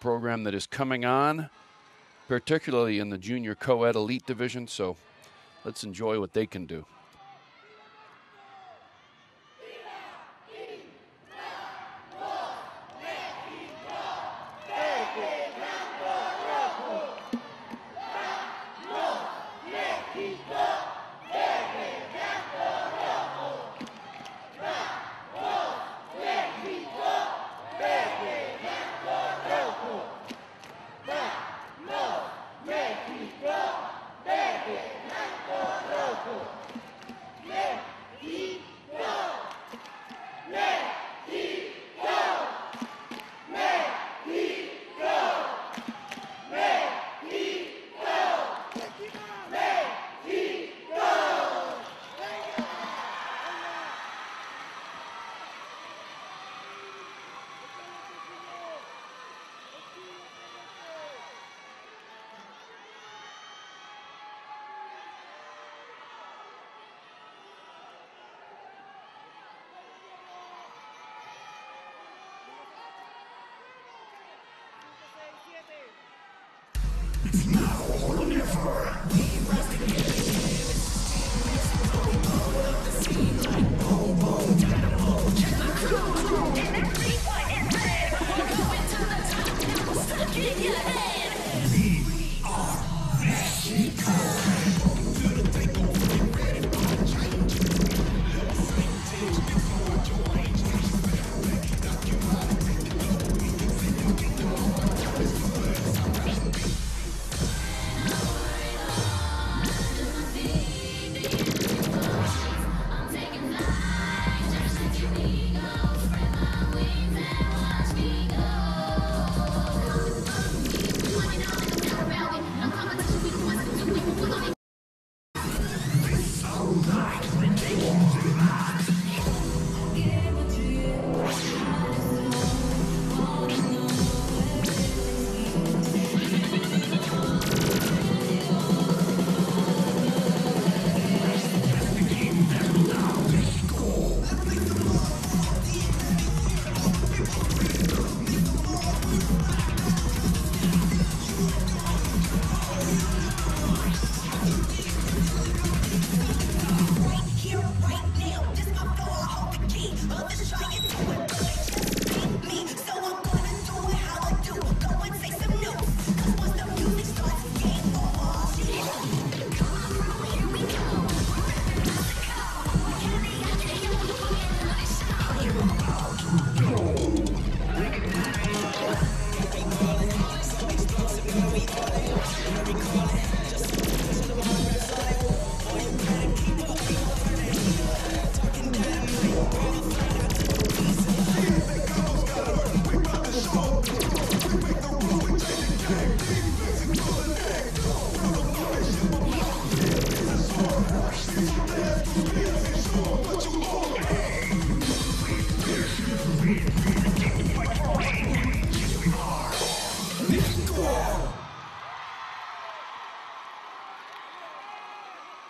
program that is coming on, particularly in the junior co ed elite division. So let's enjoy what they can do. It's Now or never. We must get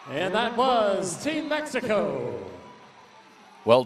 And that was Team Mexico. Well done.